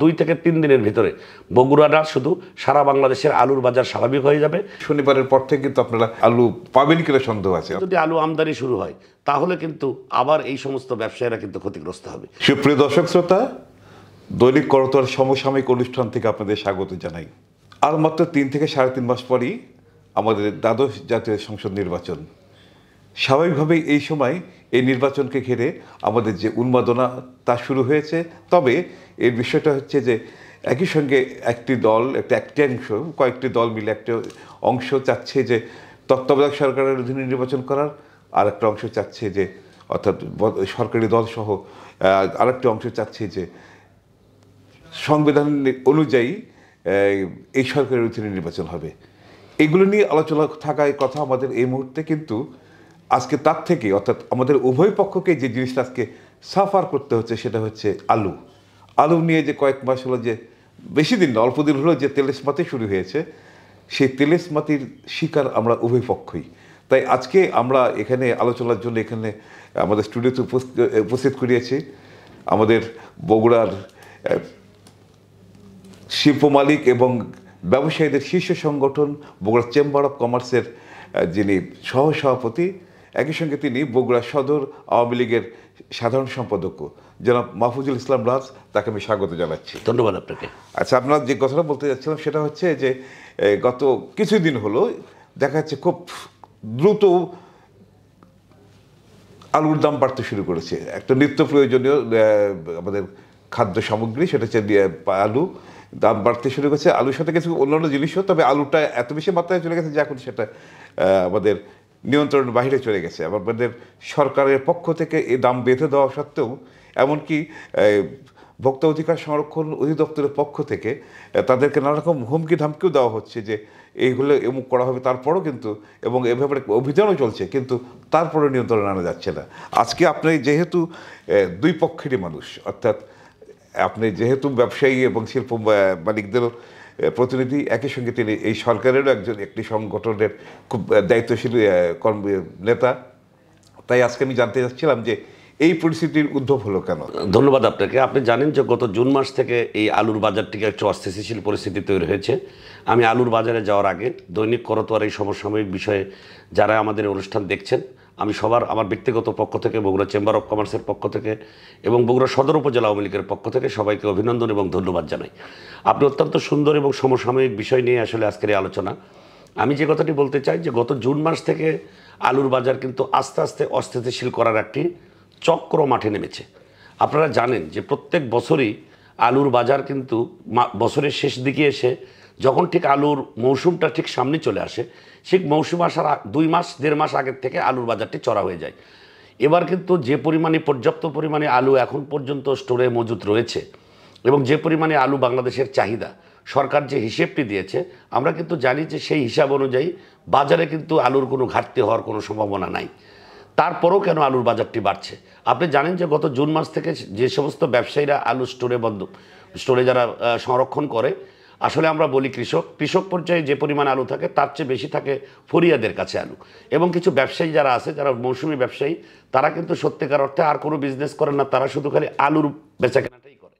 দুই থেকে তিন দিনের ভিতরে। বগুড়াটা শুধু সারা বাংলাদেশের আলুর বাজার স্বাভাবিক হয়ে যাবে। শনিবারের পর থেকে কিন্তু আপনারা আলু পাবেন কিনা সন্দেহ আছে। যদি আলু আমদানি শুরু হয় তাহলে কিন্তু আবার এই সমস্ত ব্যবসায়ীরা কিন্তু ক্ষতিগ্রস্ত হবে। সুপ্রিয় দর্শক শ্রোতা দৈনিক করতোয়ার সমসাময়িক অনুষ্ঠান থেকে আপনাদের স্বাগত জানাই। আর মাত্র তিন থেকে সাড়ে তিন মাস পরই আমাদের দ্বাদশ জাতীয় সংসদ নির্বাচন। স্বাভাবিকভাবেই এই সময় এই নির্বাচনকে ঘিরে আমাদের যে উন্মাদনা তা শুরু হয়েছে। তবে এর বিষয়টা হচ্ছে যে একই সঙ্গে একটি দল, একটা একটি অংশ, কয়েকটি দল মিলে একটা অংশ চাচ্ছে যে তত্ত্বাবধায়ক সরকারের অধীনে নির্বাচন করার আর একটা অংশ চাচ্ছে যে অর্থাৎ সরকারি দল সহ আরেকটি অংশ চাচ্ছে যে সংবিধান অনুযায়ী এই সরকারের অধীনে নির্বাচন হবে। এগুলো নিয়ে আলোচনা থাকায় কথা আমাদের এই মুহূর্তে কিন্তু আজকে তার থেকে, অর্থাৎ আমাদের উভয় পক্ষকে যে জিনিসটা আজকে সাফার করতে হচ্ছে সেটা হচ্ছে আলু। আলু নিয়ে যে কয়েক মাস হলো যে, বেশি দিন না, অল্প দিন হলো যে তেলেসমাতি শুরু হয়েছে, সেই তেলেসমাতির শিকার আমরা উভয় পক্ষই। তাই আজকে আমরা এখানে আলোচনার জন্য এখানে আমাদের স্টুডিওতে উপস্থিত করিয়েছি। আমাদের বগুড়ার শিল্প মালিক এবং ব্যবসায়ীদের শীর্ষ সংগঠন বগুড়া চেম্বার অফ কমার্সের যিনি সহসভাপতি একই সঙ্গে তিনি বগুড়া সদর আওয়ামী লীগের সাধারণ সম্পাদক। জনাব মাহফুজুল ইসলাম রাজ তাকে আমি স্বাগত জানাচ্ছি। ধন্যবাদ আপনাকে। আচ্ছা আপনার যে কথাটা বলতে যাচ্ছিলাম সেটা হচ্ছে যে গত কিছুদিন হলো দেখা যাচ্ছে খুব দ্রুত আলুর দাম বাড়তে শুরু করেছে। একটা নিত্য প্রয়োজনীয় আমাদের খাদ্য সামগ্রী সেটা হচ্ছে আলু। দাম বাড়তে শুরু করেছে। আলুর সাথে কিছু অন্যান্য জিনিসও তবে আলুটা এত বেশি মাত্রায় চলে গেছে যে এখন সেটা আমাদের নিয়ন্ত্রণের বাইরে চলে গেছে। আমাদের সরকারের পক্ষ থেকে এই দাম বেঁধে দেওয়া সত্ত্বেও, এমনকি ভোক্তা অধিকার সংরক্ষণ অধিদপ্তরের পক্ষ থেকে তাদেরকে নানারকম হুমকি ধামকিও দেওয়া হচ্ছে যে, এইগুলো এমুক করা হবে। তারপরও কিন্তু, এবং এ ব্যাপারে অভিযানও চলছে, কিন্তু তারপরে নিয়ন্ত্রণে আনা যাচ্ছে না। আজকে আপনি যেহেতু দুই পক্ষেরই মানুষ, অর্থাৎ আপনি যেহেতু ব্যবসায়ী এবং শিল্প মালিকদেরও প্রতিনিধি একই সঙ্গে তিনি এই সরকারেরও একজন, একটি সংগঠনের খুব দায়িত্বশীল কর্ম নেতা। তাই আজকে আমি জানতে চাচ্ছিলাম যে এই পরিস্থিতির উদ্ভব হলো কেন? ধন্যবাদ আপনাকে। আপনি জানেন যে গত জুন মাস থেকে এই আলুর বাজারটিকে একটু অস্থিতিশীল পরিস্থিতি তৈরি হয়েছে। আমি আলুর বাজারে যাওয়ার আগে দৈনিক করতোয়ার এই সমসাময়িক বিষয়ে যারা আমাদের অনুষ্ঠান দেখছেন আমি সবার, আমার ব্যক্তিগত পক্ষ থেকে, বগুড়া চেম্বার অফ কমার্সের পক্ষ থেকে এবং বগুড়া সদর উপজেলা আওয়ামী লীগের পক্ষ থেকে সবাইকে অভিনন্দন এবং ধন্যবাদ জানাই। আপনি অত্যন্ত সুন্দর এবং সমসাময়িক বিষয় নিয়ে আসলে আজকের এই আলোচনা। আমি যে কথাটি বলতে চাই যে গত জুন মাস থেকে আলুর বাজার কিন্তু আস্তে আস্তে অস্থিতিশীল করার একটি চক্র মাঠে নেমেছে। আপনারা জানেন যে প্রত্যেক বছরই আলুর বাজার কিন্তু বছরের শেষ দিকে এসে যখন ঠিক আলুর মৌসুমটা ঠিক সামনে চলে আসে ঠিক মৌসুম আসার দুই মাস, দেড় মাস আগের থেকে আলুর বাজারটি চড়া হয়ে যায়। এবার কিন্তু যে পরিমাণে, পর্যাপ্ত পরিমাণে আলু এখন পর্যন্ত স্টোরে মজুত রয়েছে এবং যে পরিমাণে আলু বাংলাদেশের চাহিদা, সরকার যে হিসেবটি দিয়েছে, আমরা কিন্তু জানি যে সেই হিসাব অনুযায়ী বাজারে কিন্তু আলুর কোনো ঘাটতি হওয়ার কোনো সম্ভাবনা নাই। তারপরও কেন আলুর বাজারটি বাড়ছে? আপনি জানেন যে গত জুন মাস থেকে যে সমস্ত ব্যবসায়ীরা আলু স্টোরে বন্ধ স্টোরে যারা সংরক্ষণ করে আসলে আমরা বলি কৃষক কৃষক পর্যায়ে যে পরিমাণ আলু থাকে, তার চেয়ে বেশি থাকে ফরিয়াদের কাছে আলু। এবং কিছু ব্যবসায়ী যারা আছে, যারা মৌসুমি ব্যবসায়ী, তারা কিন্তু সত্যিকার অর্থে আর কোনো বিজনেস করেন না, তারা শুধু খালি আলুর বেচাকেনাটাই করে।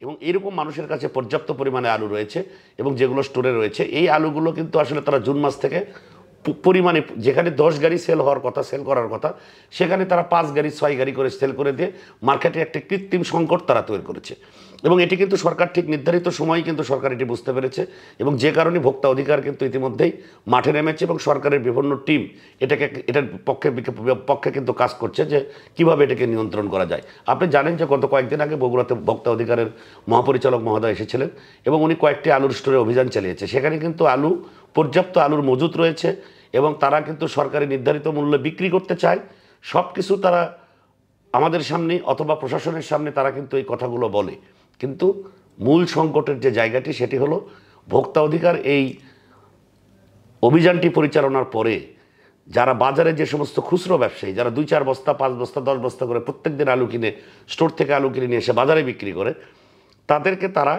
এবং এরকম মানুষের কাছে পর্যাপ্ত পরিমাণে আলু রয়েছে এবং যেগুলো স্টোরে রয়েছে, এই আলুগুলো কিন্তু আসলে তারা জুন মাস থেকে পরিমাণে যেখানে দশ গাড়ি সেল হওয়ার কথা সেল করার কথা, সেখানে তারা পাঁচ গাড়ি, ছয় গাড়ি করে সেল করে দিয়ে মার্কেটে একটা কৃত্রিম সংকট তারা তৈরি করেছে। এবং এটি কিন্তু সরকার ঠিক নির্ধারিত সময় কিন্তু সরকার এটি বুঝতে পেরেছে এবং যে কারণে ভোক্তা অধিকার কিন্তু ইতিমধ্যেই মাঠে নেমেছে এবং সরকারের বিভিন্ন টিম এটাকে, এটার পক্ষে পক্ষে কিন্তু কাজ করছে যে কীভাবে এটাকে নিয়ন্ত্রণ করা যায়। আপনি জানেন যে গত কয়েকদিন আগে বগুড়াতে ভোক্তা অধিকারের মহাপরিচালক মহোদয় এসেছিলেন এবং উনি কয়েকটি আলুর স্টোরে অভিযান চালিয়েছে। সেখানে কিন্তু আলু পর্যাপ্ত আলুর মজুত রয়েছে এবং তারা কিন্তু সরকারি নির্ধারিত মূল্যে বিক্রি করতে চায়। সব কিছু তারা আমাদের সামনে অথবা প্রশাসনের সামনে তারা কিন্তু এই কথাগুলো বলে। কিন্তু মূল সংকটের যে জায়গাটি সেটি হলো ভোক্তা অধিকার এই অভিযানটি পরিচালনার পরে যারা বাজারে যে সমস্ত খুচরো ব্যবসায়ী, যারা দুই চার বস্তা, পাঁচ বস্তা, দশ বস্তা করে প্রত্যেক দিন আলু কিনে, স্টোর থেকে আলু কিনে নিয়ে এসে বাজারে বিক্রি করে, তাদেরকে তারা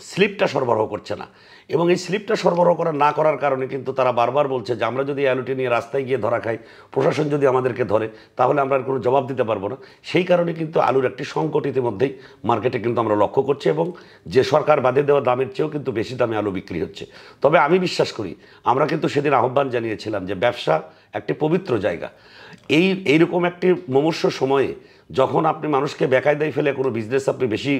স্লিপটা সরবরাহ করছে না। এবং এই স্লিপটা সরবরাহ করা না করার কারণে কিন্তু তারা বারবার বলছে যে আমরা যদি আলুটি নিয়ে রাস্তায় গিয়ে ধরা খাই, প্রশাসন যদি আমাদেরকে ধরে, তাহলে আমরা আর কোনো জবাব দিতে পারব না। সেই কারণে কিন্তু আলুর একটি সংকট ইতিমধ্যেই মার্কেটে কিন্তু আমরা লক্ষ্য করছি এবং যে সরকার বাদে দেওয়া দামের চেয়েও কিন্তু বেশি দামে আলু বিক্রি হচ্ছে। তবে আমি বিশ্বাস করি, আমরা কিন্তু সেদিন আহ্বান জানিয়েছিলাম যে ব্যবসা একটি পবিত্র জায়গা। এই, এইরকম একটি মমস্য সময়ে যখন আপনি মানুষকে বেকায়দায় ফেলে কোনো বিজনেস আপনি বেশি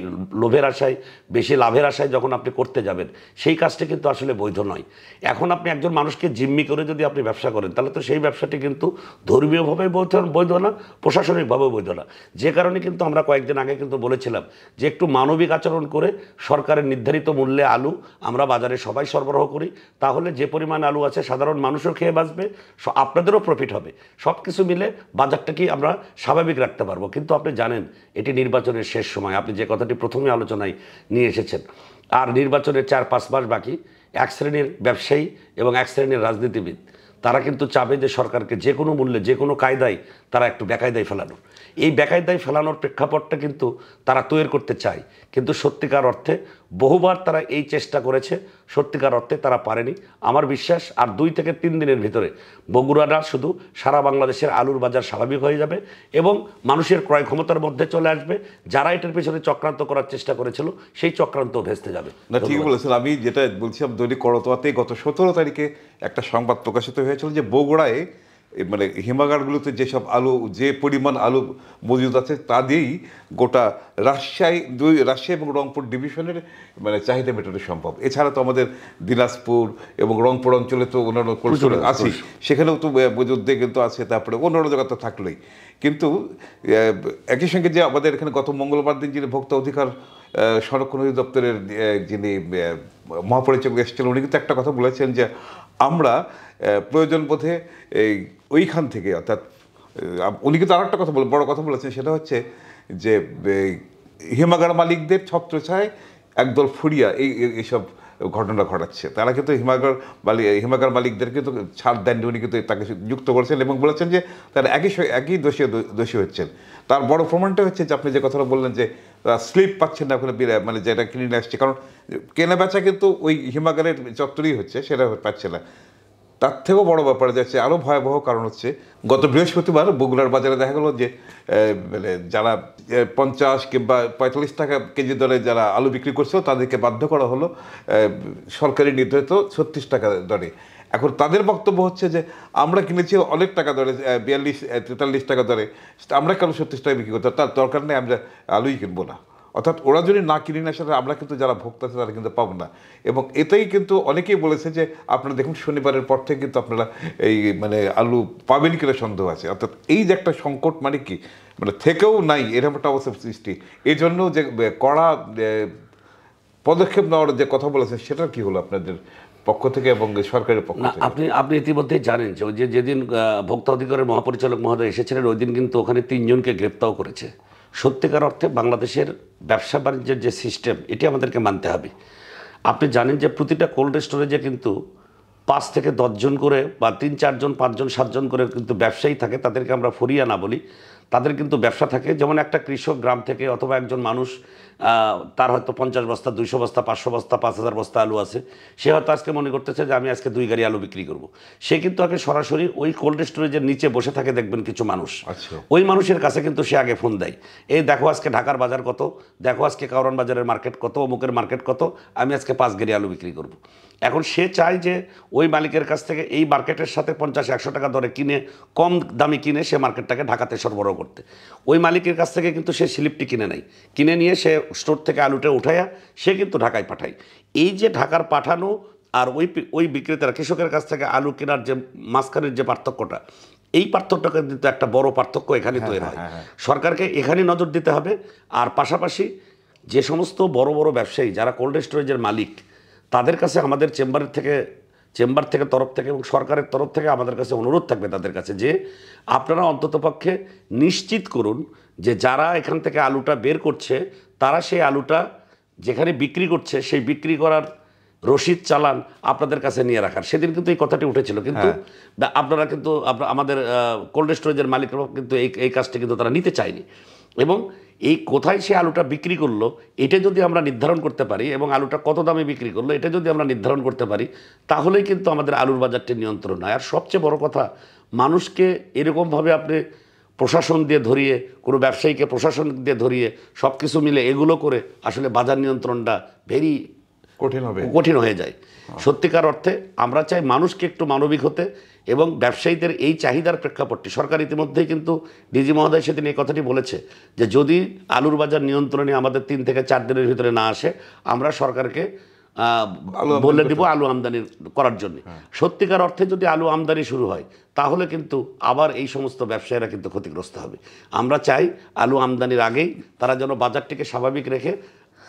লোভের আশায়, বেশি লাভের আশায় যখন আপনি করতে যাবেন, সেই কাজটি কিন্তু আসলে বৈধ নয়। এখন আপনি একজন মানুষকে জিম্মি করে যদি আপনি ব্যবসা করেন, তাহলে তো সেই ব্যবসাটি কিন্তু ধর্মীয়ভাবে বৈধ বৈধ না প্রশাসনিকভাবে বৈধ না। যে কারণে কিন্তু আমরা কয়েকদিন আগে কিন্তু বলেছিলাম যে একটু মানবিক আচরণ করে সরকারের নির্ধারিত মূল্যে আলু আমরা বাজারে সবাই সরবরাহ করি, তাহলে যে পরিমাণ আলু আছে সাধারণ মানুষও খেয়ে বাঁচবে আপনাদেরও প্রফিট হবে। সব কিছু মিলে বাজারটাকে আমরা স্বাভাবিক রাখতে পারব। কিন্তু আপনি জানেন, এটি নির্বাচনের শেষ সময়। আপনি যে কথাটি প্রথমে আলোচনায় নিয়ে এসেছেন, আর নির্বাচনের চার পাঁচ মাস বাকি, এক শ্রেণির ব্যবসায়ী এবং এক শ্রেণির রাজনীতিবিদ, তারা কিন্তু চাবে যে সরকারকে যে কোনো মূল্যে, যে কোনো কায়দায় তারা একটু বেকায়দায় ফেলানো এই বেকায়দায় ফেলানোর প্রেক্ষাপটটা কিন্তু তারা তৈরি করতে চায়। কিন্তু সত্যিকার অর্থে বহুবার তারা এই চেষ্টা করেছে সত্যিকার অর্থে তারা পারেনি। আমার বিশ্বাস আর দুই থেকে তিন দিনের ভিতরে বগুড়াটা শুধু সারা বাংলাদেশের আলুর বাজার স্বাভাবিক হয়ে যাবে এবং মানুষের ক্রয় ক্ষমতার মধ্যে চলে আসবে। যারা এটার পেছনে চক্রান্ত করার চেষ্টা করেছিল সেই চক্রান্ত ভেস্তে যাবে। না ঠিক বলেছেন। আমি যেটা বলছিলাম দৈনিক করতোয়াতে গত সতেরো তারিখে একটা সংবাদ প্রকাশিত হয়েছিল যে বগুড়ায় মানে হিমাগারগুলোতে যেসব আলু যে পরিমাণ আলু মজুদ আছে তা দিয়েই গোটা রাজশাহী দুই রাজশাহী এবং রংপুর ডিভিশনের মানে চাহিদা মেটানো সম্ভব। এছাড়া তো আমাদের দিনাজপুর এবং রংপুর অঞ্চলে তো অন্যান্য আছে সেখানেও তো উদ্যোগ মজুদ দিয়ে কিন্তু আছে তারপরে অন্যান্য জায়গা তো থাকলোই। কিন্তু একই সঙ্গে যে আমাদের এখানে গত মঙ্গলবার দিন যিনি ভোক্তা অধিকার সংরক্ষণ অধিদপ্তরের যিনি মহাপরিচালক এসেছিলেন, উনি কিন্তু একটা কথা বলেছেন যে আমরা প্রয়োজন বোধে এই ওইখান থেকে, অর্থাৎ উনি কিন্তু আর একটা কথা বলে, বড় কথা বলেছেন, সেটা হচ্ছে যে হিমাগার মালিকদের ছত্রছায় একদল ফুরিয়া এই- এইসব ঘটনা ঘটাচ্ছে। তারা কিন্তু হিমাগার মালিক হিমাগার মালিকদের কিন্তু ছাড় দেননি, উনি কিন্তু তাকে যুক্ত করেছেন এবং বলেছেন যে তারা একই একই দোষী দোষী হচ্ছেন। তার বড় প্রমাণটা হচ্ছে যে আপনি যে কথাটা বললেন যে স্লিপ পাচ্ছেন না ওখানে মানে যেটা কিনে আসছে। কারণ কেনা বেচা কিন্তু ওই হিমাগারের চত্বরেই হচ্ছে, সেটা পাচ্ছে না। তার থেকেও বড় ব্যাপার যাচ্ছে আরও ভয়াবহ কারণ হচ্ছে, গত বৃহস্পতিবার বগুড়ার বাজারে দেখা গেলো যে মানে যারা পঞ্চাশ কিংবা পঁয়তাল্লিশ টাকা কেজি দরে যারা আলু বিক্রি করছিল তাদেরকে বাধ্য করা হলো সরকারি নির্ধারিত ছত্রিশ টাকা দরে। এখন তাদের বক্তব্য হচ্ছে যে, আমরা কিনেছি অনেক টাকা দরে বিয়াল্লিশ তেতাল্লিশ টাকা দরে, আমরা কেন ছত্রিশ টাকা বিক্রি করতে তার দরকার নেই, আমরা আলুই কিনবো না। অর্থাৎ ওরা যদি না কিনে না সেটা আমরা কিন্তু যারা ভোক্তা আছে তারা কিন্তু পাবো না। এবং এটাই কিন্তু অনেকেই বলেছে যে আপনারা দেখুন শনিবারের পর থেকে কিন্তু আপনারা এই মানে আলু পাবেন কিনা সন্দেহ আছে। অর্থাৎ এই যে একটা সংকট মানে কি? মানে থেকেও নাই এরকম একটা অবস্থা সৃষ্টি। এই জন্য যে কড়া পদক্ষেপ নেওয়ার যে কথা বলেছেন সেটা কি হলো আপনাদের পক্ষ থেকে এবং সরকারের পক্ষ থেকে? আপনি আপনি ইতিমধ্যেই জানেন যে ওই যে যেদিন ভোক্তা অধিকারের মহাপরিচালক মহোদয় এসেছিলেন ওই দিন কিন্তু ওখানে তিনজনকে গ্রেপ্তার করেছে। সত্যিকার অর্থে বাংলাদেশের ব্যবসা বাণিজ্যের যে সিস্টেম, এটি আমাদেরকে মানতে হবে। আপনি জানেন যে প্রতিটা কোল্ড স্টোরেজে কিন্তু পাঁচ থেকে দশজন করে বা তিন, চারজন, পাঁচজন, সাতজন করে কিন্তু ব্যবসায়ী থাকে, তাদেরকে আমরা ফরিয়া না বলি। তাদের কিন্তু ব্যবসা থাকে। যেমন একটা কৃষক গ্রাম থেকে অথবা একজন মানুষ তার হয়তো পঞ্চাশ বস্তা দুইশো বস্তা পাঁচশো বস্তা পাঁচ হাজার বস্তা আলু আছে। সে হয়তো আজকে মনে করতেছে যে আমি আজকে দুই গাড়ি আলু বিক্রি করব। সে কিন্তু আগে সরাসরি ওই কোল্ড স্টোরেজের নিচে বসে থাকে দেখবেন কিছু মানুষ। আচ্ছা। ওই মানুষের কাছে কিন্তু সে আগে ফোন দেয়। এই দেখো আজকে ঢাকার বাজার কত দেখো আজকে কাউরান বাজারের মার্কেট কত অমুকের মার্কেট কত আমি আজকে পাঁচ গাড়ি আলু বিক্রি করব। এখন সে চায় যে ওই মালিকের কাছ থেকে এই মার্কেটের সাথে পঞ্চাশ একশো টাকা দরে কিনে কম দামে কিনে সে মার্কেটটাকে ঢাকাতে সরবরাহ করতে। ওই মালিকের কাছ থেকে কিন্তু সে স্লিপটি কিনে নেয়। কিনে নিয়ে সে স্টোর থেকে আলুটা উঠাইয়া সে কিন্তু ঢাকায় পাঠায়। এই যে ঢাকার পাঠানো আর ওই ওই বিক্রেতারা কৃষকের কাছ থেকে আলু কেনার যে মাঝখানের যে পার্থক্যটা এই পার্থক্যটা কিন্তু একটা বড় পার্থক্য এখানে তৈরি হয়। সরকারকে এখানে নজর দিতে হবে। আর পাশাপাশি যে সমস্ত বড় বড় ব্যবসায়ী যারা কোল্ড স্টোরেজের মালিক তাদের কাছে আমাদের চেম্বারের থেকে চেম্বার থেকে তরফ থেকে এবং সরকারের তরফ থেকে আমাদের কাছে অনুরোধ থাকবে তাদের কাছে যে আপনারা অন্ততপক্ষে নিশ্চিত করুন যে যারা এখান থেকে আলুটা বের করছে তারা সেই আলুটা যেখানে বিক্রি করছে সেই বিক্রি করার রসিদ চালান আপনাদের কাছে নিয়ে রাখার। সেদিন কিন্তু এই কথাটি উঠেছিল কিন্তু আপনারা কিন্তু আমাদের কোল্ড স্টোরেজের মালিকরা কিন্তু এই এই কাজটি কিন্তু তারা নিতে চায়নি। এবং এই কোথায় সে আলুটা বিক্রি করল এটা যদি আমরা নির্ধারণ করতে পারি এবং আলুটা কত দামে বিক্রি করল এটা যদি আমরা নির্ধারণ করতে পারি তাহলেই কিন্তু আমাদের আলুর বাজারটি নিয়ন্ত্রণ হয় আর সবচেয়ে বড় কথা মানুষকে এরকমভাবে আপনি প্রশাসন দিয়ে ধরিয়ে কোনো ব্যবসায়ীকে প্রশাসন দিয়ে ধরিয়ে সব কিছু মিলে এগুলো করে আসলে বাজার নিয়ন্ত্রণটা ভেরি কঠিন হবে। কঠিন হয়ে যায়। সত্যিকার অর্থে আমরা চাই মানুষকে একটু মানবিক হতে এবং ব্যবসায়ীদের এই চাহিদার প্রেক্ষাপটটি। সরকার ইতিমধ্যেই কিন্তু ডিজি মহোদয় সেদিন এই কথাটি বলেছে যে যদি আলুর বাজার নিয়ন্ত্রণে আমাদের তিন থেকে চার দিনের ভিতরে না আসে আমরা সরকারকে বলে দিব আলু আমদানি করার জন্য। সত্যিকার অর্থে যদি আলু আমদানি শুরু হয় তাহলে কিন্তু আবার এই সমস্ত ব্যবসায়ীরা কিন্তু ক্ষতিগ্রস্ত হবে। আমরা চাই আলু আমদানির আগেই তারা যেন বাজারটিকে স্বাভাবিক রেখে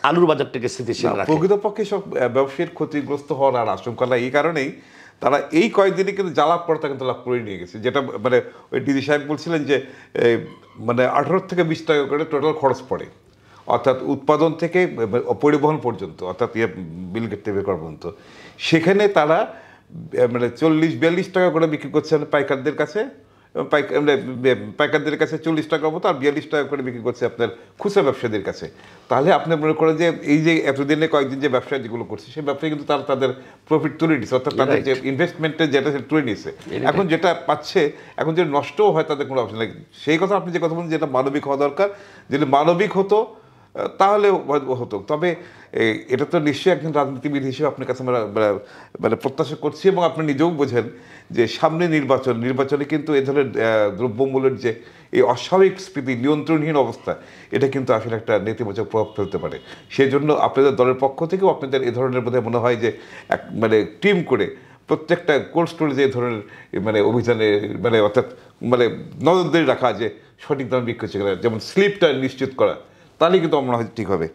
আলুর বাজারটিকে স্থিতিশীল রাখে। প্রকৃতপক্ষে সব ব্যবসায়ীর ক্ষতিগ্রস্ত হওয়ার আর আশঙ্কা নাই। এই কারণেই তারা এই কয়েকদিনে কিন্তু জ্বালাপ পড়তা কিন্তু লাভ করে নিয়ে গেছে। যেটা মানে ওই ডিজি সাহেব বলছিলেন যে মানে আঠারো থেকে বিশ টাকা করে টোটাল খরচ পড়ে। অর্থাৎ উৎপাদন থেকে পরিবহন পর্যন্ত অর্থাৎ ইয়ে বিল গেট থেকে বের করা পর্যন্ত। সেখানে তারা মানে চল্লিশ বিয়াল্লিশ টাকা করে বিক্রি করছেন পাইকারদের কাছে। মানে পাইকারদের কাছে চল্লিশ টাকা মতো আর বিয়াল্লিশ টাকা করে বিক্রি করছে আপনার খুচরা ব্যবসায়ীদের কাছে। তাহলে আপনি মনে করেন যে এই যে এতদিনে কয়েকদিন যে ব্যবসা যেগুলো করছে সেই ব্যবসায়ী কিন্তু তারা তাদের প্রফিট তুলে নিচ্ছে অর্থাৎ তাদের যে ইনভেস্টমেন্টের যেটা তুলে নিচ্ছে এখন যেটা পাচ্ছে এখন যে নষ্টও হয় তাদের কোনো অপশন নেই। সেই কথা আপনি যে কথা বলেন যেটা মানবিক হওয়া দরকার যদি মানবিক হতো তাহলে হতো। তবে এটা তো নিশ্চয়ই একজন রাজনীতিবিদ হিসেবে আপনার কাছে আমরা মানে- প্রত্যাশা করছি এবং আপনি নিজেও বোঝেন যে সামনে নির্বাচন, নির্বাচনে কিন্তু এ ধরনের দ্রব্যমূল্যের যে এই অস্বাভাবিক স্ফীতি নিয়ন্ত্রণহীন অবস্থা, এটা কিন্তু আসলে একটা নেতিবাচক প্রভাব ফেলতে পারে। সেই জন্য আপনাদের দলের পক্ষ থেকেও আপনাদের এ ধরনের বোধহয় মনে হয় যে এক মানে টিম করে প্রত্যেকটা কোল্ড স্টোরেজে এই ধরনের মানে অভিযানে মানে অর্থাৎ মানে নজরদারি রাখা যে সঠিক দামে বিক্রি হচ্ছে যেমন স্লিপটা নিশ্চিত করা তাহলে কিন্তু আমার হয়তো ঠিক হবে।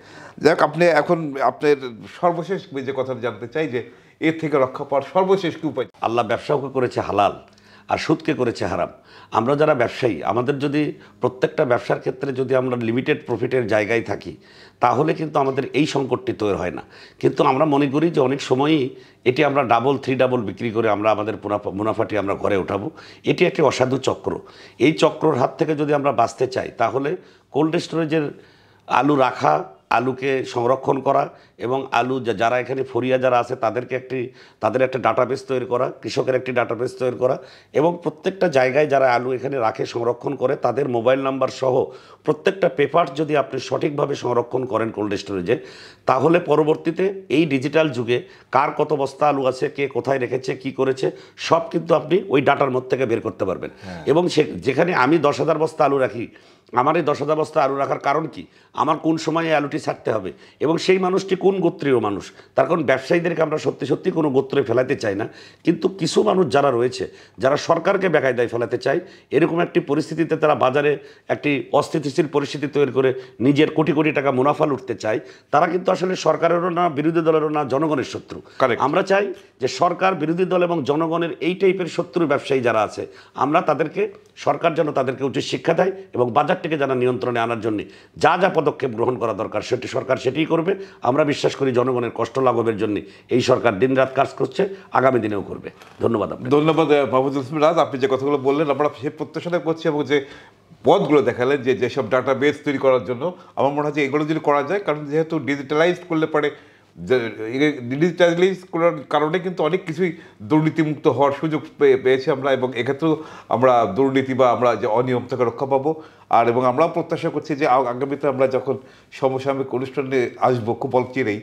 যাক, আপনি এখন আপনার সর্বশেষ যে কথাটা জানতে চাই যে, এর থেকে রক্ষা পাওয়ার সর্বশেষ কি উপায়? আল্লাহ ব্যবসাকে করেছে হালাল আর সুদকে করেছে হারাম। আমরা যারা ব্যবসায়ী, আমাদের যদি প্রত্যেকটা ব্যবসার ক্ষেত্রে যদি আমরা লিমিটেড প্রফিটের জায়গায় থাকি, তাহলে কিন্তু আমাদের এই সংকটটি তৈরি হয় না। কিন্তু আমরা মনে করি যে, অনেক সময়ই এটি আমরা ডাবল থ্রি ডাবল বিক্রি করে আমরা আমাদের মুনাফাটি আমরা ঘরে উঠাবো। এটি একটি অসাধু চক্র। এই চক্রর হাত থেকে যদি আমরা বাঁচতে চাই, তাহলে কোল্ড স্টোরেজের আলু রাখা আলুকে সংরক্ষণ করা এবং আলু যা- যারা এখানে ফরিয়া যারা আছে তাদেরকে একটি তাদের একটা ডাটাবেস তৈরি করা কৃষকের একটি ডাটাবেস তৈরি করা এবং প্রত্যেকটা জায়গায় যারা আলু এখানে রাখে সংরক্ষণ করে তাদের মোবাইল নাম্বার সহ প্রত্যেকটা পেপার যদি আপনি সঠিকভাবে সংরক্ষণ করেন কোল্ড স্টোরেজে তাহলে পরবর্তীতে এই ডিজিটাল যুগে কার কত বস্তা আলু আছে কে কোথায় রেখেছে কি করেছে সব কিন্তু আপনি ওই ডাটার মধ্যে থেকে বের করতে পারবেন। এবং সে যেখানে আমি দশ হাজার বস্তা আলু রাখি আমার এই দশ হাজার বস্তা আলু রাখার কারণ কি? আমার কোন সময়ে আলুটি ছাড়তে হবে? এবং সেই মানুষটি কোন গোত্রীয় মানুষ? তার কারণ ব্যবসায়ীদেরকে আমরা সত্যি সত্যি কোনো গোত্রে ফেলাতে চাই না। কিন্তু কিছু মানুষ যারা রয়েছে যারা সরকারকে বেকায়দায় ফেলাতে চায় এরকম একটি পরিস্থিতিতে তারা বাজারে একটি অস্থিতিশীল পরিস্থিতি তৈরি করে নিজের কোটি কোটি টাকা মুনাফা লুটতে চায় তারা কিন্তু আসলে সরকারেরও না বিরোধী দলেরও না জনগণের শত্রু. আমরা চাই যে সরকার বিরোধী দল এবং জনগণের এই টাইপের শত্রু ব্যবসায়ী যারা আছে আমরা তাদেরকে সরকার যেন তাদেরকে উচিত শিক্ষা দেয় এবং বাজারটিকে যেন নিয়ন্ত্রণে আনার জন্য যা যা পদক্ষেপ গ্রহণ করা দরকার সেটি সরকার সেটিই করবে। আমরা বিশ্বাস করি জনগণের কষ্ট লাঘবের জন্য এই সরকার দিনরাত কাজ করছে, আগামী দিনেও করবে। ধন্যবাদ ধন্যবাদ ইসলাম রাজ। আপনি যে কথাগুলো বললেন, আমরা সে প্রত্যাশাটা করছি এবং যে পথগুলো দেখালেন, যে যেসব ডাটা বেস তৈরি করার জন্য, আমার মনে হয় যে এগুলো যদি করা যায়, কারণ যেহেতু ডিজিটালাইজড করলে পরে ডিজিটালাইজ করার কারণে কিন্তু অনেক কিছুই দুর্নীতিমুক্ত হওয়ার সুযোগ পেয়ে- পেয়েছি আমরা এবং এক্ষেত্রেও আমরা দুর্নীতি বা আমরা যে অনিয়ম থেকে রক্ষা পাবো। আর এবং আমরাও প্রত্যাশা করছি যে আগামীতে আমরা যখন সমসাময়িক অনুষ্ঠানে আসব খুব অল্প চিরেই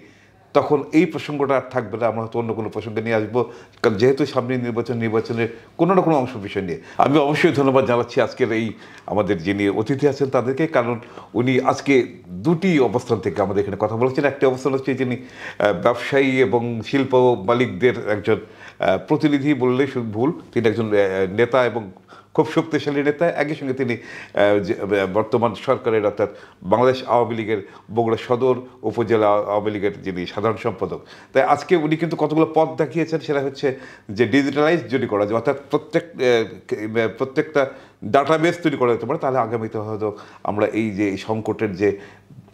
তখন এই প্রসঙ্গটা আর থাকবে না, আমরা হয়তো অন্য কোনো প্রসঙ্গে নিয়ে আসব। কারণ যেহেতু সামনে নির্বাচন, নির্বাচনের কোনো না কোনো অংশ বিষয় নিয়ে। আমি অবশ্যই ধন্যবাদ জানাচ্ছি আজকের এই আমাদের যিনি অতিথি আছেন তাদেরকে, কারণ উনি আজকে দুটি অবস্থান থেকে আমাদের এখানে কথা বলেছেন। একটি অবস্থান হচ্ছে যিনি ব্যবসায়ী এবং শিল্প মালিকদের একজন প্রতিনিধি বললে ভুল, তিনি একজন নেতা এবং খুব শক্তিশালী নেতা। একই সঙ্গে তিনি বর্তমান সরকারের অর্থাৎ বাংলাদেশ আওয়ামী লীগের বগুড়া সদর উপজেলা আওয়ামী লীগের যিনি সাধারণ সম্পাদক, তাই আজকে উনি কিন্তু কতগুলো পথ দেখিয়েছেন সেটা হচ্ছে যে ডিজিটালাইজ যদি করা যায়, অর্থাৎ প্রত্যেক প্রত্যেকটা ডাটাবেস তৈরি করা যেতে পারে, তাহলে আগামীতে হয়তো আমরা এই যে সংকটের যে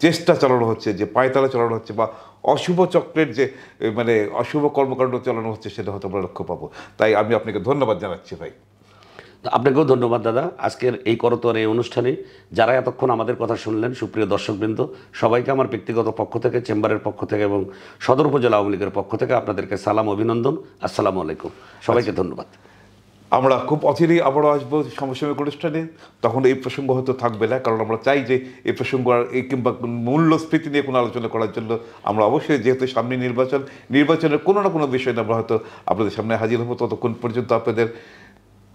চেষ্টা চালানো হচ্ছে, যে পায়তালা চালানো হচ্ছে বা অশুভ চক্রের যে মানে অশুভ কর্মকাণ্ড চালানো হচ্ছে, সেটা হয়তো আমরা লক্ষ্য পাবো। তাই আমি আপনাকে ধন্যবাদ জানাচ্ছি ভাই। আপনাকেও ধন্যবাদ দাদা। আজকের এই করতোয়ার এই অনুষ্ঠানে যারা এতক্ষণ আমাদের কথা শুনলেন সুপ্রিয় দর্শকবৃন্দ সবাইকে আমার ব্যক্তিগত পক্ষ থেকে চেম্বারের পক্ষ থেকে এবং সদর উপজেলা আওয়ামী লীগের পক্ষ থেকে আপনাদেরকে সালাম অভিনন্দন। আসসালামু আলাইকুম। সবাইকে ধন্যবাদ। আমরা খুব অচিরেই আবারও আসব সমসাময়িক অনুষ্ঠানে। তখন এই প্রসঙ্গ হয়তো থাকবে না কারণ আমরা চাই যে এই প্রসঙ্গ আর এই কিংবা মূল্যস্ফীতি নিয়ে কোনো আলোচনা করার জন্য আমরা অবশ্যই যেহেতু সামনে নির্বাচন নির্বাচনের কোনো না কোনো বিষয় আমরা হয়তো আপনাদের সামনে হাজির হব। ততক্ষণ পর্যন্ত আপনাদের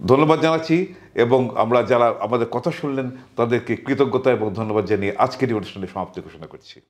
ধন্যবাদ জানাচ্ছি এবং আমরা যারা আমাদের কথা শুনলেন তাদেরকে কৃতজ্ঞতা এবং ধন্যবাদ জানিয়ে আজকের এই সমাপ্তি ঘোষণা করছি।